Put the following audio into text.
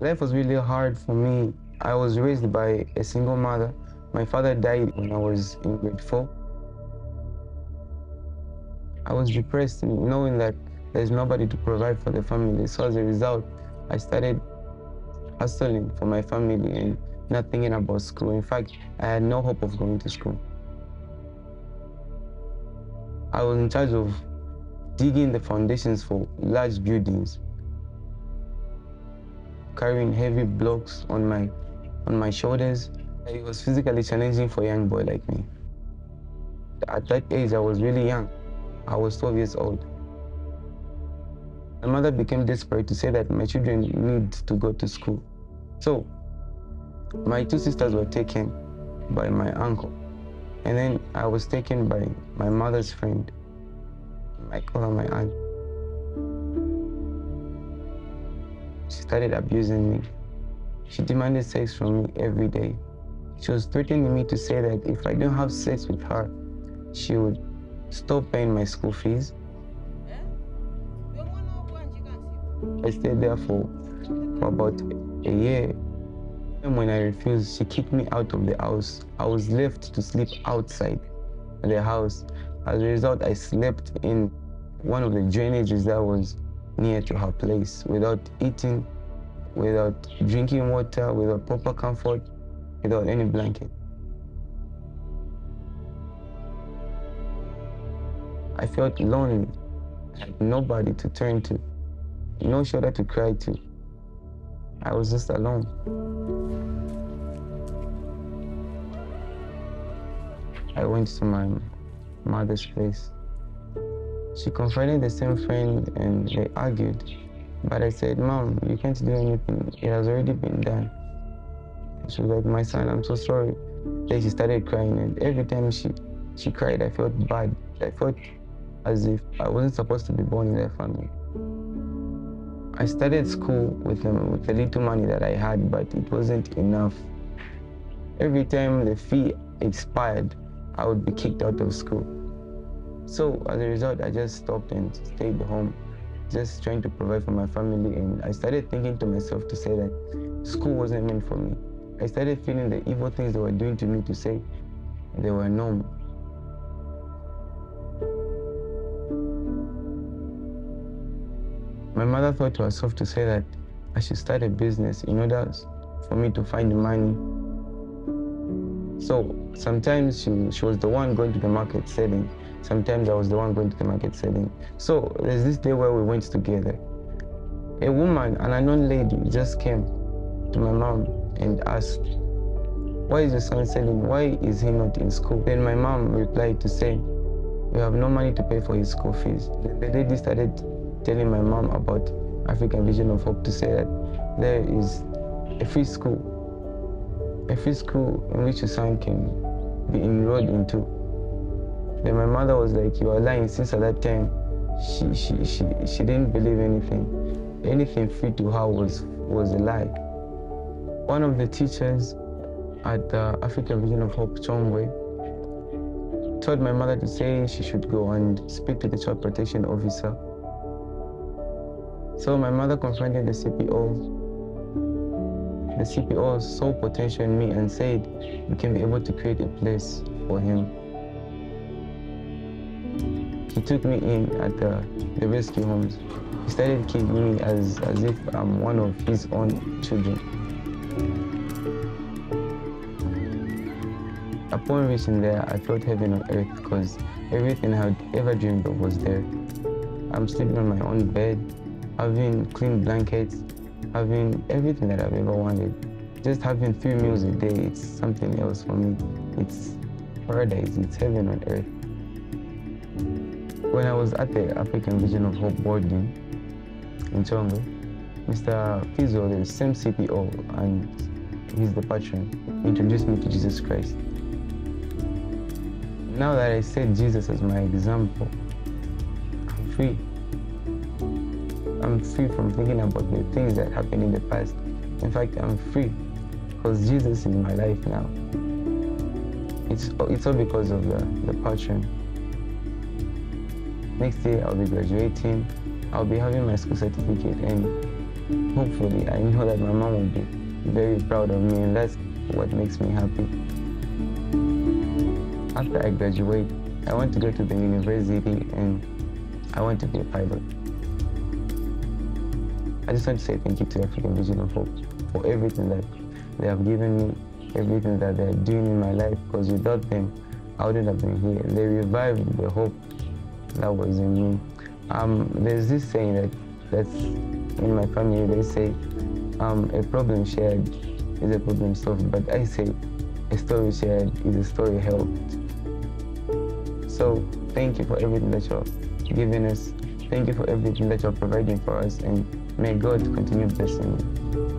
Life was really hard for me. I was raised by a single mother. My father died when I was in grade four. I was depressed knowing that there's nobody to provide for the family. So as a result, I started hustling for my family and not thinking about school. In fact, I had no hope of going to school. I was in charge of digging the foundations for large buildings, carrying heavy blocks on my on my shoulders. It was physically challenging for a young boy like me. At that age, I was really young. I was 12 years old. My mother became desperate to say that my children need to go to school. So, my two sisters were taken by my uncle. And then I was taken by my mother's friend. I call my aunt. She started abusing me. She demanded sex from me every day. She was threatening me to say that if I don't have sex with her, she would stop paying my school fees. I stayed there for, for about a year. And when I refused, she kicked me out of the house. I was left to sleep outside the house. As a result, I slept in one of the drainages that was near to her place without eating, without drinking water, without proper comfort, without any blanket. I felt lonely. Nobody to turn to, no shoulder to cry to. I was just alone. I went to my mother's place. She confronted the same friend and they argued. But I said, Mom, you can't do anything. It has already been done. She was like, My son, I'm so sorry. Then she started crying and every time she, she cried, I felt bad. I felt as if I wasn't supposed to be born in that family. I started school with, um, with the little money that I had, but it wasn't enough. Every time the fee expired, I would be kicked out of school. So as a result, I just stopped and stayed home, just trying to provide for my family. And I started thinking to myself to say that school wasn't meant for me. I started feeling the evil things they were doing to me to say they were normal. My mother thought to herself to say that I should start a business in order for me to find money. So sometimes she, she was the one going to the market selling. Sometimes I was the one going to the market selling. So there's this day where we went together. A woman, an unknown lady, just came to my mom and asked, why is your son selling? Why is he not in school? Then my mom replied to say, we have no money to pay for his school fees. The lady started telling my mom about African Vision of Hope to say that there is a free school, a free school in which your son can be enrolled into. Then my mother was like, you are lying since at that time she, she, she, she didn't believe anything. Anything free to her was, was a lie. One of the teachers at the African Vision of Hope, Chongwe, told my mother to say she should go and speak to the child protection officer so my mother confronted the CPO. The CPO saw potential in me and said we can be able to create a place for him. He took me in at the, the rescue homes. He started keeping me as, as if I'm one of his own children. Upon reaching there, I felt heaven on earth because everything I had ever dreamed of was there. I'm sleeping on my own bed, having clean blankets, having everything that I've ever wanted. Just having three meals a day, it's something else for me. It's paradise, it's heaven on earth. When I was at the African Vision of Hope boarding in Chongwe, Mr. Fizo, the same CPO, and he's the patron, introduced me to Jesus Christ. Now that I set Jesus as my example, I'm free. I'm free from thinking about the things that happened in the past. In fact, I'm free because Jesus is in my life now. It's, it's all because of the, the patron. Next year, I'll be graduating. I'll be having my school certificate and hopefully, I know that my mom will be very proud of me, and that's what makes me happy. After I graduate, I want to go to the university and I want to be a pilot. I just want to say thank you to the African Vision of Hope for everything that they have given me, everything that they're doing in my life, because without them, I wouldn't have been here. They revived the hope that was in me. Um, there's this saying that that's in my family, they say, um, a problem shared is a problem solved, but I say a story shared is a story helped. So thank you for everything that you're giving us. Thank you for everything that you're providing for us, and may God continue blessing you.